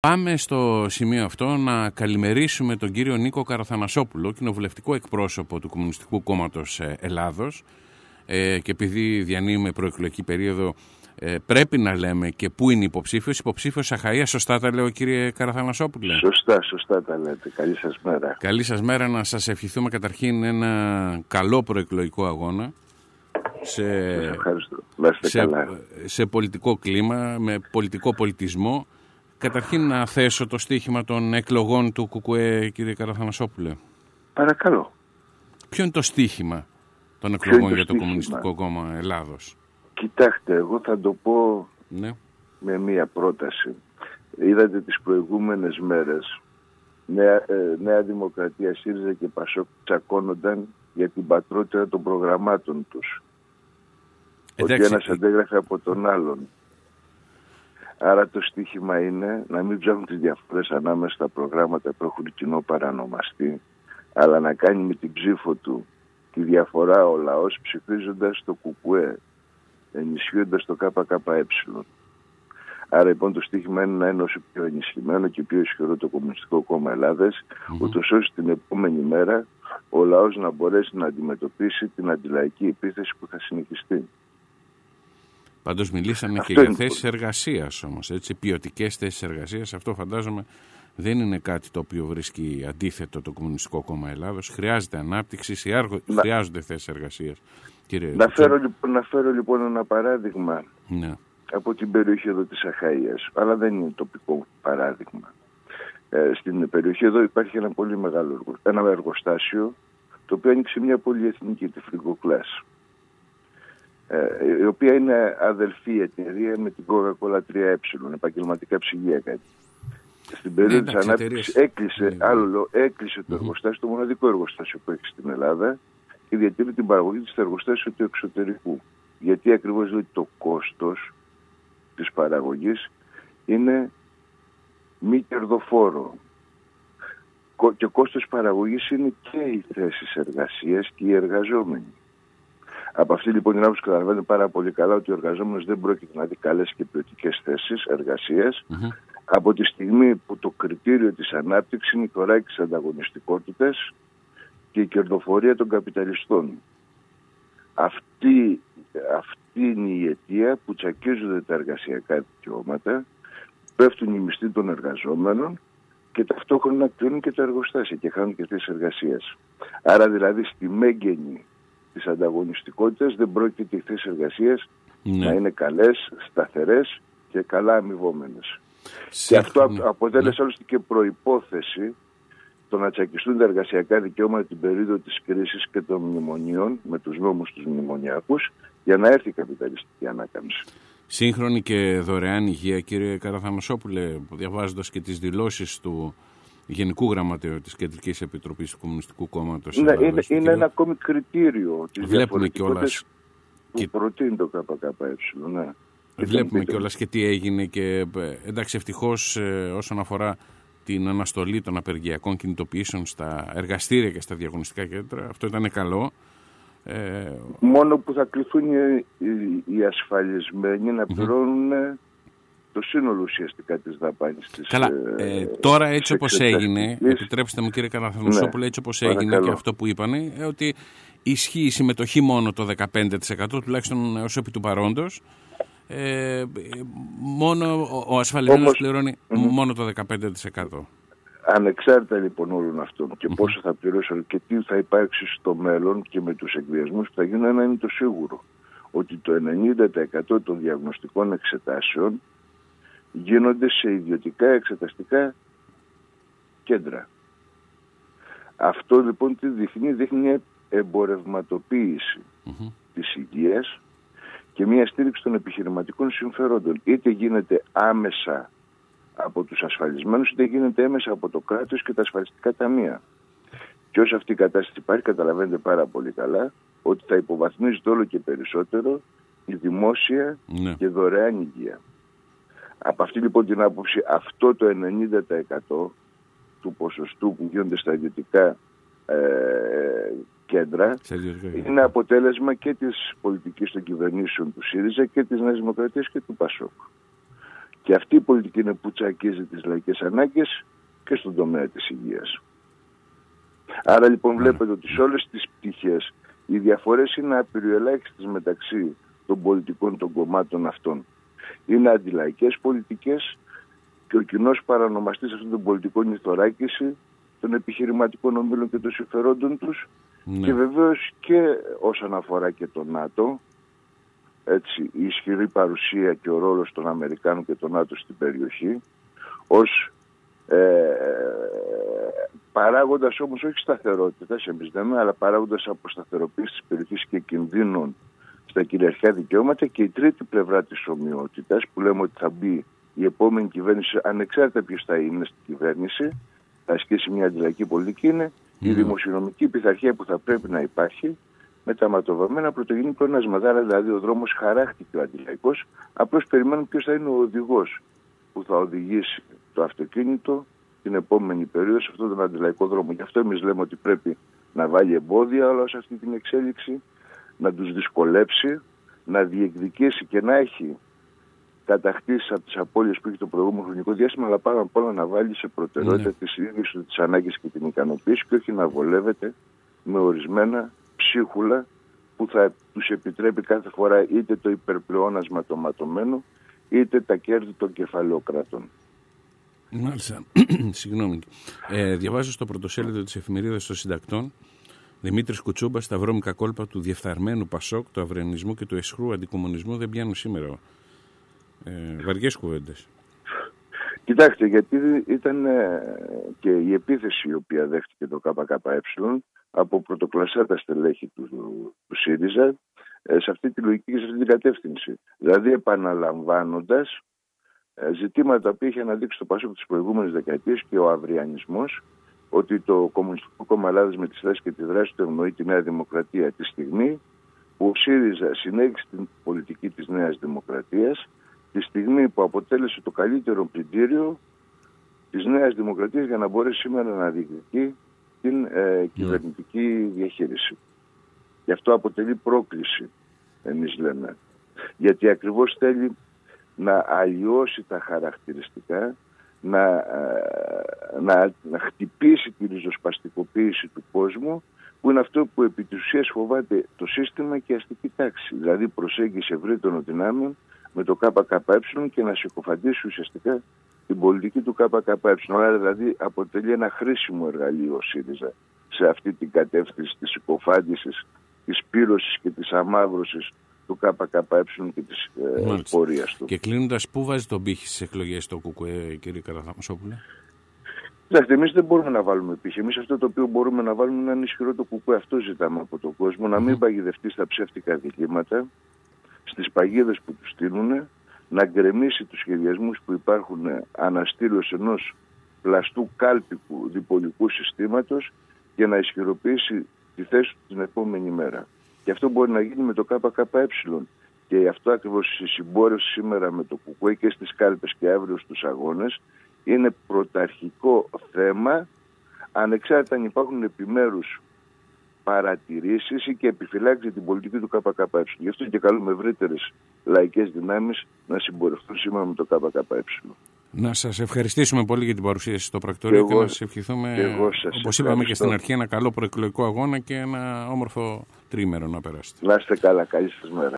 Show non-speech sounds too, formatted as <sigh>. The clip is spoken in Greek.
Πάμε στο σημείο αυτό να καλημερίσουμε τον κύριο Νίκο Καραθανασόπουλο, κοινοβουλευτικό εκπρόσωπο του Κομμουνιστικού Κόμματος ε, Ελλάδος ε, και επειδή διανύουμε προεκλογική περίοδο ε, πρέπει να λέμε και πού είναι υποψήφιος. Υποψήφιος Αχαία, σωστά τα λέω κύριε Καραθανασόπουλε; Σωστά, σωστά τα λέτε. Καλή σας μέρα. Καλή σας μέρα να σας ευχηθούμε καταρχήν ένα καλό προεκλογικό αγώνα. Σε, σε, σε πολιτικό κλίμα, με πολιτικό πολιτισμό. Καταρχήν να θέσω το στίχημα των εκλογών του ΚΚΕ, κύριε Καραθανασόπουλε. Παρακαλώ. Ποιο είναι το στίχημα των εκλογών για το Κομμουνιστικό Κόμμα Ελλάδος; Κοιτάξτε, εγώ θα το πω ναι. με μία πρόταση. Είδατε τις προηγούμενες μέρες Νέα, ε, Νέα Δημοκρατία, ΣΥΡΙΖΑ και ΠΑΣΟΚ τσακώνονταν για την πατρότητα των προγραμμάτων τους. Εντάξει. Ότι ένας αντέγραφε από τον άλλον. Άρα το στίχημα είναι να μην ψάχνουν τις διαφορές ανάμεσα στα προγράμματα που έχουν κοινό παρανομαστή, αλλά να κάνει με την ψήφο του τη διαφορά ο λαός ψηφίζοντας το κουκουέ, ενισχύοντας το ΚΚΕ. Άρα λοιπόν το στίχημα είναι να είναι όσο πιο ενισχυμένο και πιο ισχυρό το Κομμουνιστικό Κόμμα Ελλάδας, mm-hmm. ούτως ώστε την επόμενη μέρα ο λαός να μπορέσει να αντιμετωπίσει την αντιλαϊκή επίθεση που θα συνεχιστεί. Πάντως μιλήσαμε και για θέσεις εργασίας όμως. Ποιοτικές θέσεις εργασίας. Αυτό φαντάζομαι δεν είναι κάτι το οποίο βρίσκει αντίθετο το Κομμουνιστικό Κόμμα Ελλάδος. Χρειάζεται ανάπτυξη, να... χρειάζονται θέσεις εργασίας. Να φέρω, λοιπόν, να φέρω λοιπόν ένα παράδειγμα ναι. από την περιοχή εδώ της Αχαΐας, αλλά δεν είναι τοπικό παράδειγμα. Ε, στην περιοχή εδώ υπάρχει ένα πολύ μεγάλο ένα εργοστάσιο το οποίο άνοιξε μια πολυεθνική, τη Φρυγκοκλάς ε, η οποία είναι αδελφή εταιρεία με την Coca-Cola 3E, επαγγελματικά ψυγεία κάτι. Στην περίοδο της ανάπτυξης έκλεισε, ναι, ναι. άλλο, έκλεισε το εργοστάσιο, το μοναδικό εργοστάσιο που έχει στην Ελλάδα και διατηρεί την παραγωγή της στο εργοστάσιο του εξωτερικού. Γιατί ακριβώς λέει το κόστος της παραγωγής είναι μη κερδοφόρο. Και κόστος παραγωγής είναι και οι θέσεις εργασίας και οι εργαζόμενοι. Από αυτή λοιπόν την άποψη καταλαβαίνετε πάρα πολύ καλά ότι ο εργαζόμενος δεν πρόκειται να δει καλές και ποιοτικές θέσεις από τη στιγμή που το κριτήριο της ανάπτυξης είναι η κοράκη τη ανταγωνιστικότητα και η κερδοφορία των καπιταλιστών. Αυτή, αυτή είναι η αιτία που τσακίζονται τα εργασιακά δικαιώματα, πέφτουν οι μισθοί των εργαζόμενων και ταυτόχρονα κτίνουν και τα εργοστάσια και χάνουν και θέσεις εργασίας. Άρα δηλαδή στη μέγενη της ανταγωνιστικότητας δεν πρόκειται οι θέσεις εργασίας ναι. να είναι καλές, σταθερές και καλά αμοιβόμενες. Και αυτό αποτέλεσε ναι. και προϋπόθεση το να τσακιστούν τα εργασιακά δικαιώματα την περίοδο της κρίσης και των μνημονίων με τους νόμους τους μνημονιακούς για να έρθει η καπιταλιστική ανάκαμψη. Σύγχρονη και δωρεάν υγεία, κύριε Καραθαμασόπουλε, διαβάζοντας και τις δηλώσεις του Γενικού Γραμματέου της Κεντρικής Επιτροπής του Κομμουνιστικού Κόμματος. Ναι, είναι, είναι ένα ακόμη κριτήριο της Βλέπουμε κιόλας που και... προτείνει το ΚΚΕ. Ναι. Βλέπουμε κιόλας και τι έγινε και εντάξει ευτυχώς ε, όσον αφορά την αναστολή των απεργιακών κινητοποιήσεων στα εργαστήρια και στα διαγωνιστικά κέντρα. Αυτό ήταν καλό. Ε... Μόνο που θα κληθούν οι, οι, οι ασφαλισμένοι να πληρώνουν το σύνολο ουσιαστικά της δαπάνης της Καλά, ε, ε τώρα έτσι όπως έγινε, επιτρέψτε μου κύριε Καραθανουσόπουλο, ναι, έτσι όπως έγινε και αυτό που είπανε, ε, ότι ισχύει η συμμετοχή μόνο το 15% τουλάχιστον ως επί του παρόντος, ε, μόνο ο ασφαλισμένος πληρώνει μόνο το 15%. Ανεξάρτητα λοιπόν όλων αυτών και πόσο θα πληρώσουν και τι θα υπάρξει στο μέλλον και με τους εκβιασμούς που θα γίνουν, ένα είναι το σίγουρο. Ότι το 90% των διαγνωστικών εξετάσεων γίνονται σε ιδιωτικά εξεταστικά κέντρα. Αυτό λοιπόν τι δείχνει, δείχνει μια εμπορευματοποίηση mm-hmm. της υγείας και μια στήριξη των επιχειρηματικών συμφερόντων. Είτε γίνεται άμεσα από τους ασφαλισμένους, είτε γίνεται έμεσα από το κράτος και τα ασφαλιστικά ταμεία. Και όσο αυτή η κατάσταση υπάρχει, καταλαβαίνετε πάρα πολύ καλά ότι θα υποβαθμίζεται όλο και περισσότερο η δημόσια ναι. και δωρεάν υγεία. Από αυτή λοιπόν την άποψη αυτό το 90% του ποσοστού που γίνονται στα ιδιωτικά ε, κέντρα είναι αποτέλεσμα και της πολιτικής των κυβερνήσεων του ΣΥΡΙΖΑ και της Νέας Δημοκρατίας και του ΠΑΣΟΚ. Και αυτή η πολιτική είναι που τσακίζει τις λαϊκές ανάγκες και στον τομέα της υγείας. Άρα λοιπόν ναι. βλέπετε ότι σε όλες τις πτυχές οι διαφορές είναι απειροελάχιστες μεταξύ των πολιτικών των κομμάτων αυτών. Είναι αντιλαϊκές πολιτικές και ο κοινός παρανομαστής αυτών των πολιτικών είναι η θωράκιση των επιχειρηματικών ομίλων και των συμφερόντων τους ναι. και βεβαίως και όσον αφορά και το ΝΑΤΟ έτσι, η ισχυρή παρουσία και ο ρόλος των Αμερικάνων και των ΝΑΤΟ στην περιοχή ως ε, παράγοντας όμως όχι σταθερότητα, εμείς λέμε, αλλά παράγοντας αποσταθεροποίησης της περιοχής και κινδύνων στα κυριαρχικά δικαιώματα και η τρίτη πλευρά της ομοιότητας που λέμε ότι θα μπει η επόμενη κυβέρνηση ανεξάρτητα ποιος θα είναι στην κυβέρνηση θα ασκήσει μια αντιλαϊκή πολιτική είναι η δημοσιονομική πειθαρχία που θα πρέπει να υπάρχει με τα ματοβαμμένα πρωτογενή πλεονάσματα. Άρα δηλαδή ο δρόμος χαράχτηκε ο αντιλαϊκός, απλώς περιμένουμε ποιος θα είναι ο οδηγός που θα οδηγήσει το αυτοκίνητο την επόμενη περίοδο σε αυτόν τον αντιλαϊκό δρόμο. Γι' αυτό εμείς λέμε ότι πρέπει να βάλει εμπόδια όλα σε αυτή την εξέλιξη, να τους δυσκολέψει, να διεκδικήσει και να έχει κατακτήσεις από τις απώλειες που έχει το προηγούμενο χρονικό διάστημα, αλλά πάνω απ' όλα να βάλει σε προτεραιότητα ναι. τη ίδια του τις ανάγκες και την ικανοποίηση και όχι να βολεύεται με ορισμένα ψίχουλα που θα τους επιτρέπει κάθε φορά είτε το υπερπλεόνασμα το ματωμένο, είτε τα κέρδη των κεφαλαιοκρατών. Μάλιστα. <clears throat> Συγγνώμη. Ε, διαβάζω στο πρωτοσέλιδο της εφημερίδας των συντακτών Δημήτρης Κουτσούμπας, στα βρώμικα κόλπα του διεφθαρμένου Πασόκ, του αυρενισμού και του εσχρού αντικομονισμού δεν πιάνουν σήμερα. Ε, βαριές κουβέντες. Κοιτάξτε, γιατί ήταν ε, και η επίθεση η οποία δέχτηκε το ΚΚΕ από πρωτοκλασσάτα στελέχη του, του ΣΥΡΙΖΑ ε, σε αυτή τη λογική και σε αυτή την κατεύθυνση. Δηλαδή επαναλαμβάνοντας ε, ζητήματα που είχε αναδείξει το Πασόκ τις προηγούμενες δεκαετίες και ο αυριανισμός ότι το Κομμουνιστικό Κόμμα Ελλάδας με τις θέσεις και τη δράση του ευνοεί τη Νέα Δημοκρατία τη στιγμή που ο ΣΥΡΙΖΑ συνέχισε την πολιτική της Νέας Δημοκρατίας τη στιγμή που αποτέλεσε το καλύτερο πλυντήριο της Νέας Δημοκρατίας για να μπορέσει σήμερα να διεκδικεί την ε, κυβερνητική διαχείριση. Γι' αυτό αποτελεί πρόκληση, εμείς λέμε. Γιατί ακριβώς θέλει να αλλοιώσει τα χαρακτηριστικά, να, ε, να, να χτυπήσει τη ριζοσπαστικοποίηση του κόσμου, που είναι αυτό που επί της ουσίας φοβάται το σύστημα και η αστική τάξη. Δηλαδή προσέγγιση ευρύτερων δυνάμεων με το ΚΚΕ και να συκοφαντήσει ουσιαστικά την πολιτική του ΚΚΕ. Άρα δηλαδή αποτελεί ένα χρήσιμο εργαλείο ο ΣΥΡΙΖΑ σε αυτή την κατεύθυνση της συκοφάντησης, της πύρωσης και της αμάβρωσης του ΚΚΕ και της ε, πορείας του. Και κλείνοντας, πού βάζει τον πύχη στις εκλογές το ΚΚΕ, κύριε Καραθαμασόπουλε. Κοιτάξτε, εμείς δεν μπορούμε να βάλουμε πύχη. Εμείς αυτό το οποίο μπορούμε να βάλουμε είναι ένα ισχυρό το κουκουέ. Αυτό ζητάμε από τον κόσμο. Να μην παγιδευτεί στα ψεύτικα διηγήματα, στις παγίδες που τους στείλουν να γκρεμίσει τους σχεδιασμούς που υπάρχουν αναστήλωση ενός πλαστού κάλπικου διπολικού συστήματος και να ισχυροποιήσει τη θέση τους την επόμενη μέρα. Και αυτό μπορεί να γίνει με το ΚΚΕ. Και αυτό ακριβώς η συμπόρευση σήμερα με το ΚΚΕ και στις κάλπες και αύριο στους αγώνες είναι πρωταρχικό θέμα ανεξάρτητα αν υπάρχουν επιμέρους παρατηρήσεις ή και επιφυλάξεις την πολιτική του ΚΚΕ. Γι' αυτό και καλούμε ευρύτερες λαϊκές δυνάμεις να συμπορευτούν σήμερα με το ΚΚΕ. Να σας ευχαριστήσουμε πολύ για την παρουσίαση στο πρακτορείο και, και να σας ευχηθούμε, όπως είπαμε και στην αρχή, ένα καλό προεκλογικό αγώνα και ένα όμορφο τρίμερο να περάσετε. Να είστε καλά, καλή σας μέρα.